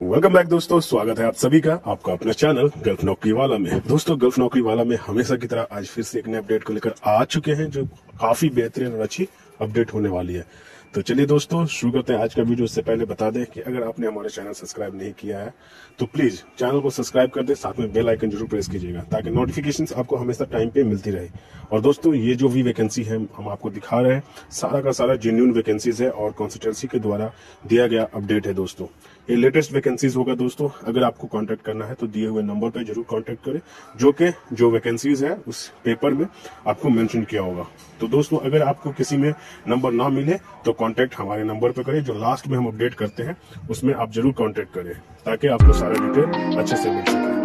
Welcome back दोस्तों। स्वागत है आप सभी का, आपका अपना चैनल गल्फ नौकरी वाला में। दोस्तों गल्फ नौकरी वाला में हमेशा की तरह आज फिर से एक नए अपडेट को लेकर आ चुके हैं, जो काफ़ी बेहतरीन और अच्छी अपडेट होने वाली है। तो चलिए दोस्तों, शुरू करते हैं आज का वीडियो इससे पहले बता दें कि अगर आपने हमारे चैनल सब्सक्राइब नहीं किया है तो प्लीज़ चैनल को सब्सक्राइब कर दे, साथ में बेल आइकन ज़रूर प्रेस कीजिएगा, ताकि नोटिफिकेशन आपको हमेशा टाइम पे मिलती रहे। और दोस्तों, ये जो भी वैकेंसी है, हम आपको दिखा रहे हैं, सारा का सारा जेन्यून वैकेंसीज है और कॉन्स्टिट्यूंसी के द्वारा दिया गया अपडेट है दोस्तों। ये लेटेस्ट वैकेंसीज होगा दोस्तों। अगर आपको कांटेक्ट करना है तो दिए हुए नंबर पे ज़रूर कांटेक्ट करें। जो कि, जो वैकेंसीज है उस पेपर में आपको मेंशन किया होगा। तो दोस्तों, अगर आपको किसी में नंबर ना मिले तो कांटेक्ट हमारे नंबर पे करें। जो लास्ट में हम अपडेट करते हैं, उसमें आप ज़रूर कॉन्टेक्ट करें, ताकि आपको सारा डिटेल अच्छे से मिल सके।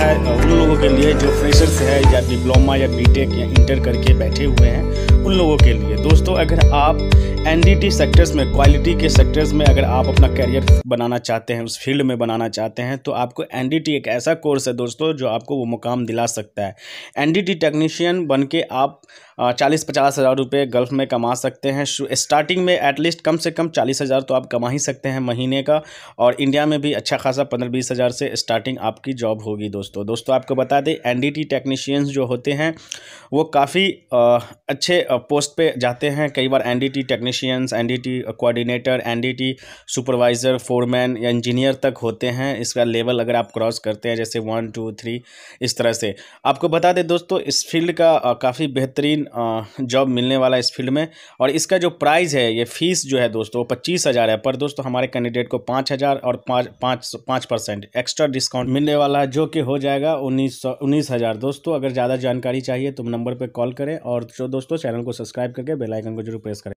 है उन लोगों के लिए जो फ्रेशर्स है या डिप्लोमा या बीटेक या इंटर करके बैठे हुए हैं, उन लोगों के लिए। दोस्तों, अगर आप एनडीटी सेक्टर्स में क्वालिटी के सेक्टर्स में अगर आप अपना करियर बनाना चाहते हैं, उस फ़ील्ड में बनाना चाहते हैं तो आपको एनडीटी एक ऐसा कोर्स है दोस्तों, जो आपको वो मुकाम दिला सकता है। NDT टेक्नीशियन बन के आप चालीस पचास हज़ार रुपये गल्फ़ में कमा सकते हैं। स्टार्टिंग में एटलीस्ट कम से कम चालीस हज़ार तो आप कमा ही सकते हैं महीने का, और इंडिया में भी अच्छा खासा पंद्रह बीस हज़ार से स्टार्टिंग आपकी जॉब होगी दोस्तों। दोस्तों, आपको बता दें NDT टेक्नीशियंस जो होते हैं, वो काफ़ी अच्छे पोस्ट पे जाते हैं, कई बार N D T technicians N D T coordinator N D T supervisor foreman या इंजीनियर तक होते हैं। इसका लेवल अगर आप क्रॉस करते हैं, जैसे वन टू थ्री इस तरह से। आपको बता दें दोस्तों, इस फ़ील्ड का काफ़ी बेहतरीन जॉब मिलने वाला इस फ़ील्ड में। और इसका जो प्राइज़ है, ये फ़ीस जो है दोस्तों, वो पच्चीस हज़ार है। पर दोस्तों, हमारे कैंडिडेट को पाँच हज़ार और पाँच पाँच पाँच परसेंट एक्स्ट्रा डिस्काउंट मिलने वाला है जो कि हो जाएगा उन्नीस सौ, उन्नीस हज़ार। दोस्तों, अगर ज़्यादा जानकारी चाहिए तो नंबर पर कॉल करें और जो दोस्तों चैनल को सब्सक्राइब करके बेलाइकन को ज़रूर प्रेस करें।